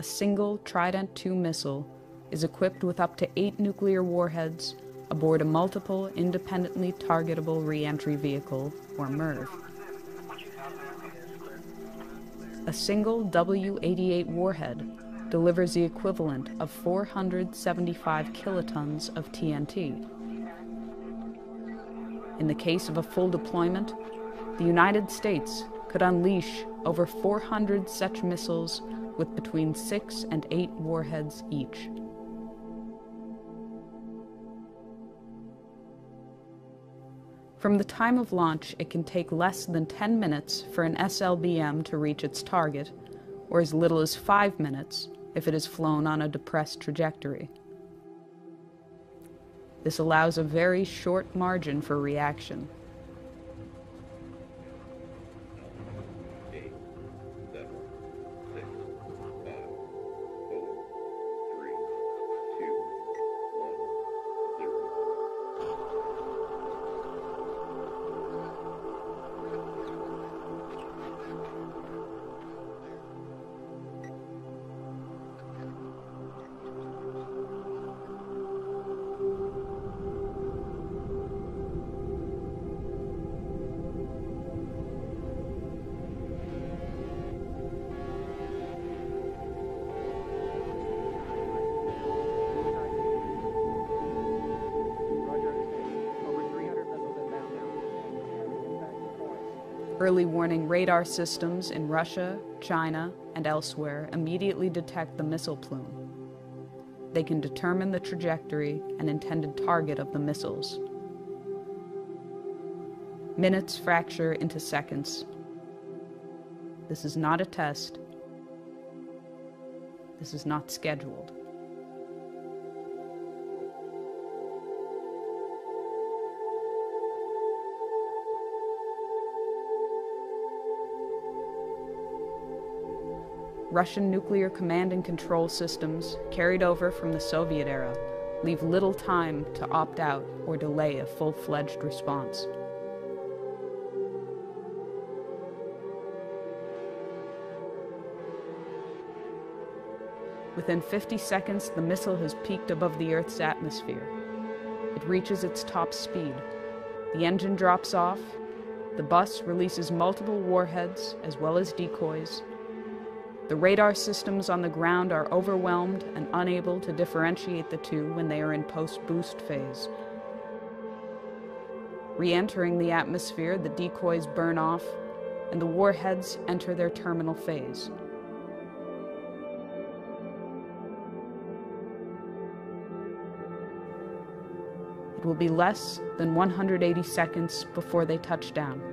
a single Trident II missile is equipped with up to eight nuclear warheads aboard a multiple independently targetable reentry vehicle, or MIRV. A single W 88 warhead delivers the equivalent of 475 kilotons of TNT. In the case of a full deployment, the United States could unleash over 400 such missiles with between six and eight warheads each. From the time of launch, it can take less than 10 minutes for an SLBM to reach its target, or as little as 5 minutes if it is flown on a depressed trajectory. This allows a very short margin for reaction. Early warning radar systems in Russia, China, and elsewhere immediately detect the missile plume. They can determine the trajectory and intended target of the missiles. Minutes fracture into seconds. This is not a test. This is not scheduled. Russian nuclear command and control systems, carried over from the Soviet era, leave little time to opt out or delay a full fledged response. Within 50 seconds, the missile has peaked above the Earth's atmosphere. It reaches its top speed. The engine drops off. The bus releases multiple warheads as well as decoys, the radar systems on the ground are overwhelmed and unable to differentiate the two when they are in post-boost phase. Re-entering the atmosphere, the decoys burn off, and the warheads enter their terminal phase. It will be less than 180 seconds before they touch down.